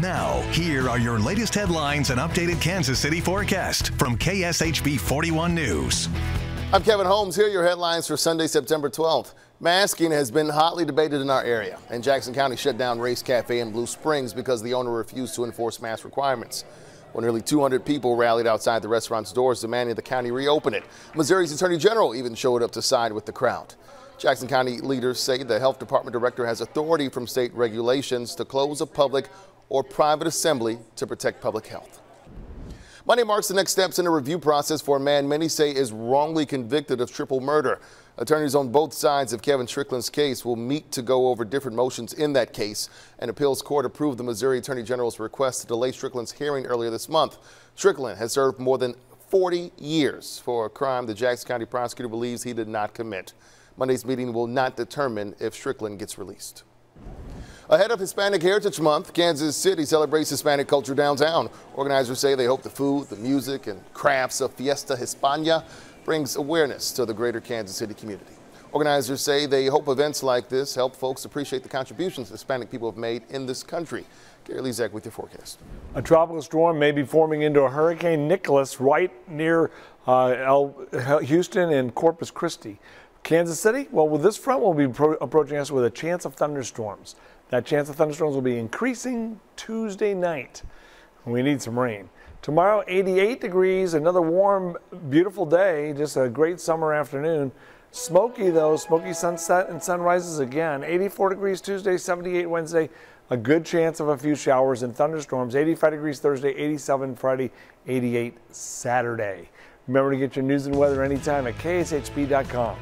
Now, here are your latest headlines and updated Kansas City forecast from KSHB 41 News. I'm Kevin Holmes. Here are your headlines for Sunday, September 12th. Masking has been hotly debated in our area, and Jackson County shut down Rae's Cafe in Blue Springs because the owner refused to enforce mask requirements. Well, nearly 200 people rallied outside the restaurant's doors demanding the county reopen it. Missouri's Attorney General even showed up to side with the crowd. Jackson County leaders say the health department director has authority from state regulations to close a public or private assembly to protect public health. Monday marks the next steps in a review process for a man many say is wrongly convicted of triple murder. Attorneys on both sides of Kevin Strickland's case will meet to go over different motions in that case. An appeals court approved the Missouri Attorney General's request to delay Strickland's hearing earlier this month. Strickland has served more than 40 years for a crime the Jackson County prosecutor believes he did not commit. Monday's meeting will not determine if Strickland gets released. Ahead of Hispanic Heritage Month, Kansas City celebrates Hispanic culture downtown. Organizers say they hope the food, the music, and crafts of Fiesta Hispana brings awareness to the greater Kansas City community. Organizers say they hope events like this help folks appreciate the contributions Hispanic people have made in this country. Gary Lezak with your forecast. A tropical storm may be forming into a Hurricane Nicholas right near uh, Houston and Corpus Christi. Kansas City, well, with this front will be approaching us with a chance of thunderstorms. That chance of thunderstorms will be increasing Tuesday night. We need some rain. Tomorrow, 88 degrees, another warm, beautiful day, just a great summer afternoon. Smoky though, smoky sunset and sunrises again. 84 degrees Tuesday, 78 Wednesday. A good chance of a few showers and thunderstorms. 85 degrees Thursday, 87 Friday, 88 Saturday. Remember to get your news and weather anytime at kshb.com.